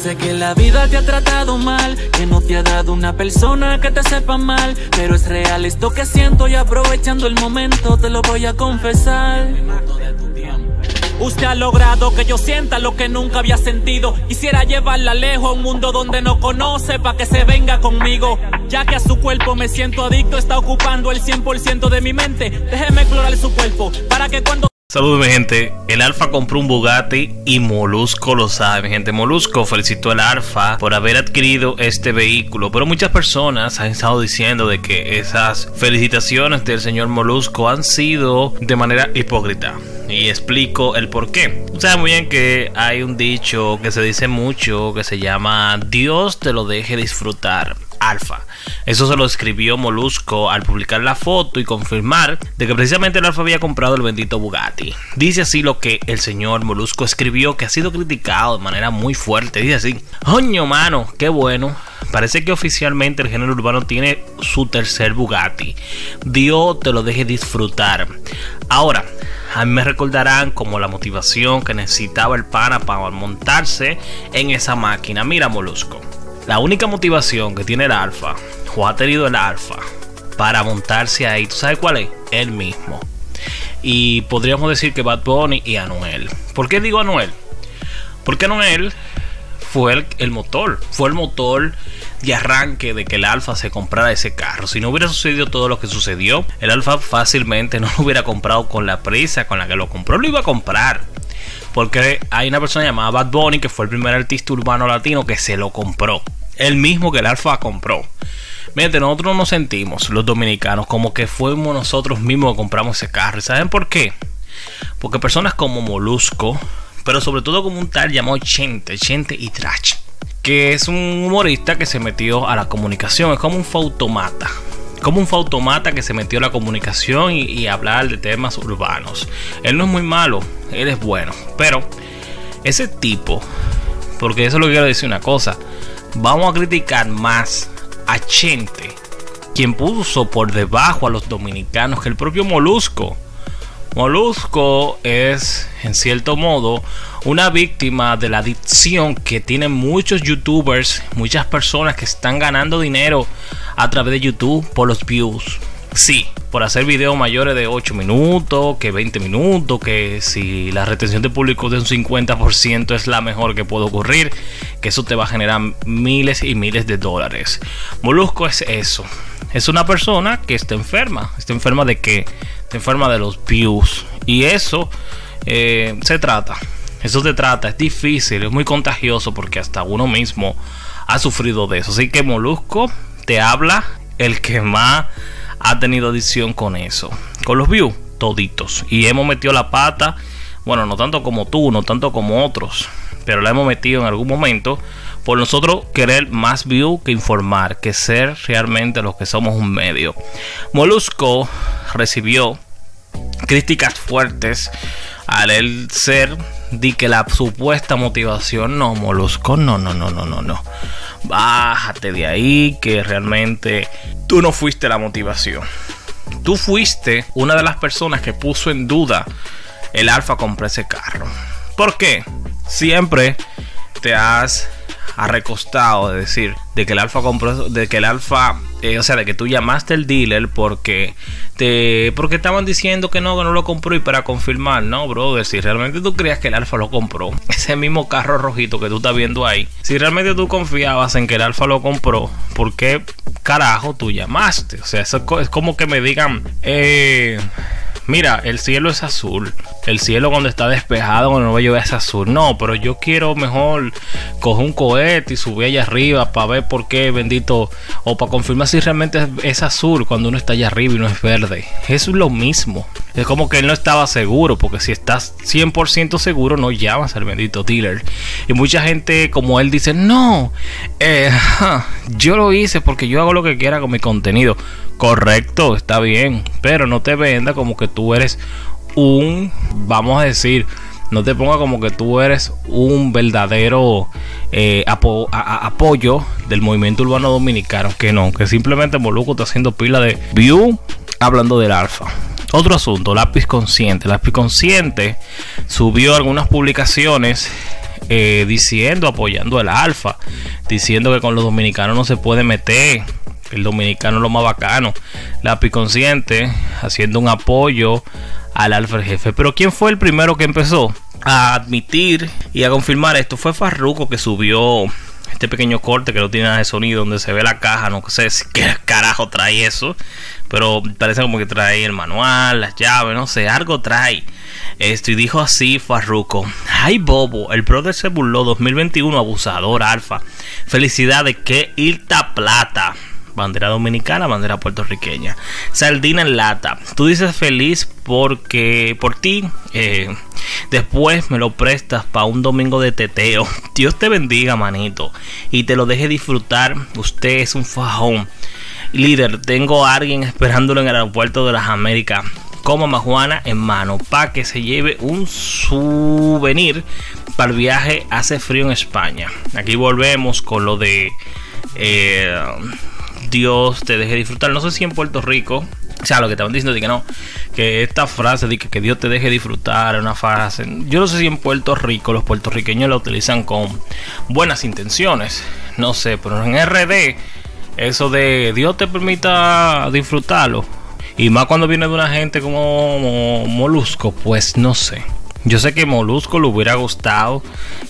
sé que la vida te ha tratado mal, que no te ha dado una persona que te sepa mal, pero es real esto que siento y aprovechando el momento te lo voy a confesar. Usted ha logrado que yo sienta lo que nunca había sentido. Quisiera llevarla lejos a un mundo donde no conoce pa' que se venga conmigo. Ya que a su cuerpo me siento adicto, está ocupando el 100% de mi mente. Déjeme explorar su cuerpo para que cuando Saludos mi gente, el Alfa compró un Bugatti y Molusco lo sabe, mi gente. Molusco felicitó al Alfa por haber adquirido este vehículo, pero muchas personas han estado diciendo de que esas felicitaciones del señor Molusco han sido de manera hipócrita. Y explico el por qué. Saben muy bien que hay un dicho que se dice mucho que se llama Dios te lo deje disfrutar. Alfa. Eso se lo escribió Molusco al publicar la foto y confirmar de que precisamente el Alfa había comprado el bendito Bugatti. Dice así lo que el señor Molusco escribió, que ha sido criticado de manera muy fuerte. Dice así: Coño, mano, qué bueno. Parece que oficialmente el género urbano tiene su tercer Bugatti. Dios te lo deje disfrutar. Ahora, a mí me recordarán como la motivación que necesitaba el pana para montarse en esa máquina. Mira, Molusco. La única motivación que tiene el Alfa, o ha tenido el Alfa, para montarse ahí, ¿tú sabes cuál es? Él mismo. Y podríamos decir que Bad Bunny y Anuel. ¿Por qué digo Anuel? Porque Anuel fue el, el, motor, fue el motor de arranque de que el Alfa se comprara ese carro. Si no hubiera sucedido todo lo que sucedió, el Alfa fácilmente no lo hubiera comprado con la prisa con la que lo compró, lo iba a comprar. Porque hay una persona llamada Bad Bunny que fue el primer artista urbano latino que se lo compró. El mismo que el Alfa compró. Miren, nosotros nos sentimos, los dominicanos, como que fuimos nosotros mismos que compramos ese carro. ¿Y saben por qué? Porque personas como Molusco, pero sobre todo como un tal llamado Chente, Chente y Trash, que es un humorista que se metió a la comunicación, es como un fautomata. Como un fautomata que se metió a la comunicación y, y hablar de temas urbanos. Él no es muy malo, él es bueno. Pero ese tipo, porque eso es lo que quiero decir una cosa, vamos a criticar más a Chente, quien puso por debajo a los dominicanos que el propio Molusco. Molusco es, en cierto modo, una víctima de la adicción que tienen muchos youtubers, muchas personas que están ganando dinero a través de YouTube por los views. Sí, por hacer videos mayores de 8 minutos, que 20 minutos, que si la retención de público de un 50% es la mejor que puede ocurrir, que eso te va a generar miles y miles de dólares. Molusco es eso. Es una persona que está enferma. Está enferma de que Está enferma de los views. Y eso eh, se trata. Eso se trata. Es difícil, es muy contagioso porque hasta uno mismo ha sufrido de eso. Así que Molusco te habla el que más ha tenido adicción con eso. Con los views, toditos. Y hemos metido la pata. Bueno, no tanto como tú, no tanto como otros. Pero la hemos metido en algún momento por nosotros querer más view que informar, que ser realmente los que somos un medio. Molusco recibió críticas fuertes al ser de que la supuesta motivación no Molusco no no no no no no. Bájate de ahí que realmente tú no fuiste la motivación. Tú fuiste una de las personas que puso en duda el alfa comprar ese carro. ¿por qué? siempre te has ha recostado de decir de que el alfa compró de que el alfa eh, o sea de que tú llamaste al dealer porque te porque estaban diciendo que no que no lo compró y para confirmar no brother si realmente tú creías que el alfa lo compró ese mismo carro rojito que tú estás viendo ahí si realmente tú confiabas en que el alfa lo compró ¿por qué carajo tú llamaste? o sea eso es como que me digan eh mira, el cielo es azul. El cielo cuando está despejado, cuando no ve llover es azul. No, pero yo quiero mejor coger un cohete y subir allá arriba para ver por qué, bendito, o para confirmar si realmente es, azul cuando uno está allá arriba y no es verde. Eso es lo mismo. Es como que él no estaba seguro, porque si estás 100% seguro, no llamas al bendito dealer. Y mucha gente, como él, dice: No, eh, yo lo hice porque yo hago lo que quiera con mi contenido. Correcto, está bien, pero no te venda como que tú eres un, vamos a decir, no te ponga como que tú eres un verdadero eh, apoyo del movimiento urbano dominicano. Que no, que simplemente Moluco está haciendo pila de view hablando del alfa. Otro asunto, lápiz consciente. Lápiz consciente subió algunas publicaciones eh, diciendo, apoyando el alfa, diciendo que con los dominicanos no se puede meter. El dominicano es lo más bacano. La Consciente haciendo un apoyo al alfa jefe. Pero ¿quién fue el primero que empezó a admitir y a confirmar esto? Fue Farruko que subió este pequeño corte que no tiene nada de sonido, donde se ve la caja, no sé qué carajo trae eso, pero parece como que trae el manual, las llaves, no sé, algo trae. Esto y dijo así Farruko, ay bobo, el brother se burló 2021, abusador, alfa. Felicidades, que irta plata bandera dominicana, bandera puertorriqueña. Sardina en lata. Tú dices feliz porque por ti eh, después me lo prestas para un domingo de teteo. Dios te bendiga, manito, y te lo deje disfrutar. Usted es un fajón. Líder, tengo a alguien esperándolo en el aeropuerto de las Américas como majuana en mano para que se lleve un souvenir para el viaje hace frío en España. Aquí volvemos con lo de eh, Dios te deje disfrutar. No sé si en Puerto Rico, o sea, lo que estaban diciendo de que no, que esta frase de que, Dios te deje disfrutar es una frase. Yo no sé si en Puerto Rico los puertorriqueños la utilizan con buenas intenciones. No sé, pero en RD, eso de Dios te permita disfrutarlo. Y más cuando viene de una gente como Molusco, pues no sé. Yo sé que Molusco le hubiera gustado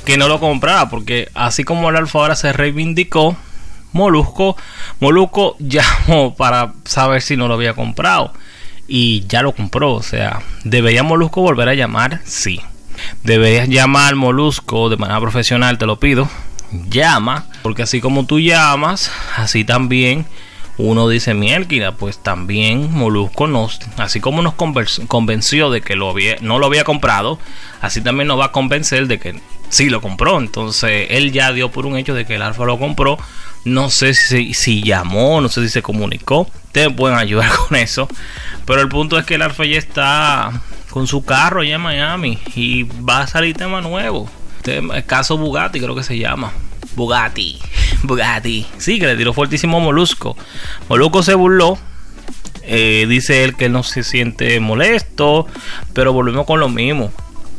que no lo comprara, porque así como el alfa ahora se reivindicó, Molusco. Molusco llamó para saber si no lo había comprado. Y ya lo compró. O sea, ¿debería Molusco volver a llamar? Sí. Deberías llamar Molusco de manera profesional, te lo pido. Llama, porque así como tú llamas, así también uno dice Mielquina, pues también Molusco nos, así como nos convenció de que no lo había comprado, así también nos va a convencer de que sí lo compró. Entonces él ya dio por un hecho de que el Alfa lo compró. No sé si, si llamó, no sé si se comunicó. Ustedes pueden ayudar con eso. Pero el punto es que el Alfa ya está con su carro allá en Miami y va a salir tema nuevo. el caso Bugatti creo que se llama. Bugatti. Bugatti. Sí, que le tiró fuertísimo Molusco. Molusco se burló. Eh, dice él que no se siente molesto. Pero volvemos con lo mismo.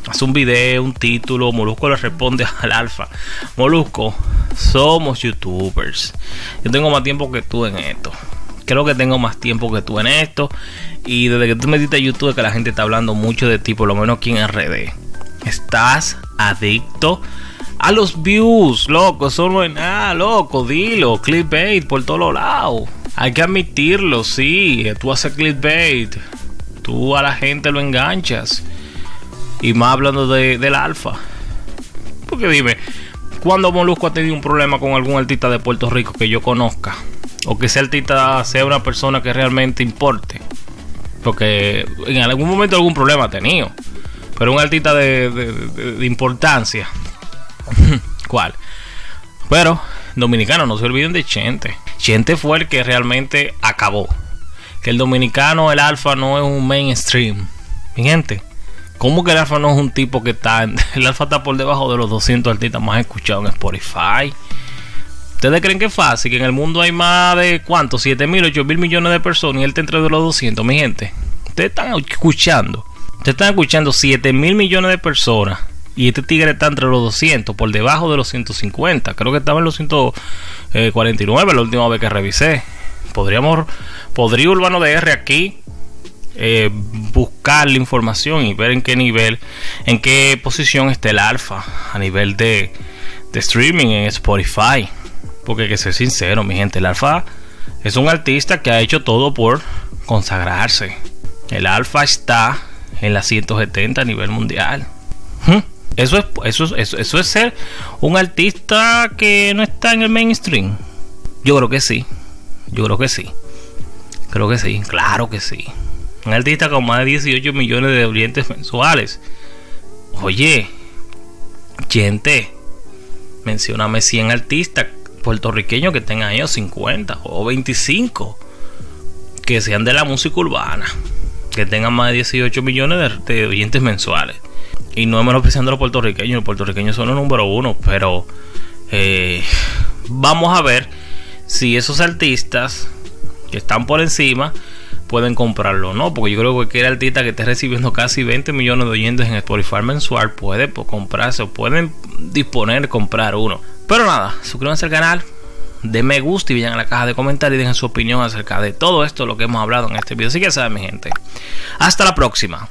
Hace un video, un título. Molusco le responde al alfa. Molusco, somos youtubers. Yo tengo más tiempo que tú en esto. Creo que tengo más tiempo que tú en esto. Y desde que tú metiste a YouTube, que la gente está hablando mucho de ti, por lo menos aquí en RD. Estás adicto a los views, loco, eso no es nada, loco, dilo, clickbait por todos lados. Hay que admitirlo, sí, tú haces clickbait, tú a la gente lo enganchas. Y más hablando de, del alfa. Porque dime, ¿cuándo Molusco ha tenido un problema con algún artista de Puerto Rico que yo conozca? O que ese artista sea una persona que realmente importe. Porque en algún momento algún problema ha tenido. Pero un artista de importancia ¿Cuál? Pero, dominicano, no se olviden de Chente. Chente fue el que realmente acabó. Que el dominicano, el alfa, no es un mainstream. Mi gente, ¿cómo que el alfa no es un tipo que está. el alfa está por debajo de los 200 artistas más escuchados en Spotify? ¿Ustedes creen que es fácil? Que en el mundo hay más de cuántos? 7 mil, 8 mil millones de personas y él está entre de los 200, mi gente. Ustedes están escuchando. Ustedes están escuchando 7 mil millones de personas y este tigre está entre los 200, por debajo de los 150. Creo que estaba en los 149 la última vez que revisé. Podríamos, podría Urbano DR aquí eh, buscar la información y ver en qué nivel, en qué posición está el alfa a nivel de, de streaming en Spotify. Porque que ser sincero, mi gente, el alfa es un artista que ha hecho todo por consagrarse. El alfa está en las 170 a nivel mundial. ¿Mm? Eso es, eso, eso, eso es ser un artista que no está en el mainstream. Yo creo que sí. Yo creo que sí. Creo que sí. Claro que sí. Un artista con más de 18 millones de oyentes mensuales. Oye, gente, mencioname 100 artistas puertorriqueños que tengan ellos 50 o 25 que sean de la música urbana, que tengan más de 18 millones de oyentes mensuales. Y no menospreciando a los puertorriqueños, los puertorriqueños son los número uno, pero eh, vamos a ver si esos artistas que están por encima pueden comprarlo, ¿no? Porque yo creo que cualquier artista que esté recibiendo casi 20 millones de oyentes en Spotify mensual puede comprarse o pueden disponer comprar uno. Pero nada, suscríbanse al canal, de me gusta y vayan a la caja de comentarios y dejen su opinión acerca de todo esto, lo que hemos hablado en este video. Así que saben, mi gente. Hasta la próxima.